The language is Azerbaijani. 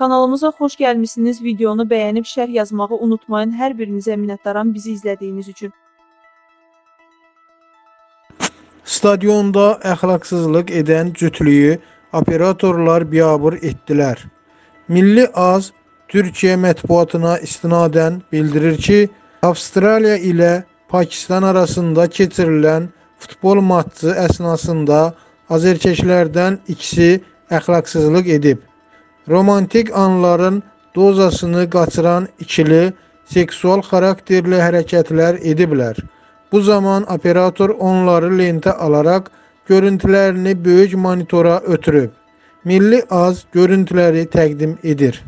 Kanalımıza xoş gəlmisiniz. Videonu bəyənib şərh yazmağı unutmayın. Hər birinizə minnətdaram bizi izlədiyiniz üçün. Stadionda əxlaqsızlıq edən cütlüyü operatorlar biabır etdilər. Milli Az Türkiyə mətbuatına istinadən bildirir ki, Avstraliya ilə Pakistan arasında keçirilən futbol matçı əsnasında azərkeşlərdən ikisi əxlaqsızlıq edib. Romantik anların dozasını qaçıran ikili seksual xarakterli hərəkətlər ediblər. Bu zaman operator onları lentə alaraq görüntülərini böyük monitora ötürüb. Milli Az görüntüləri təqdim edir.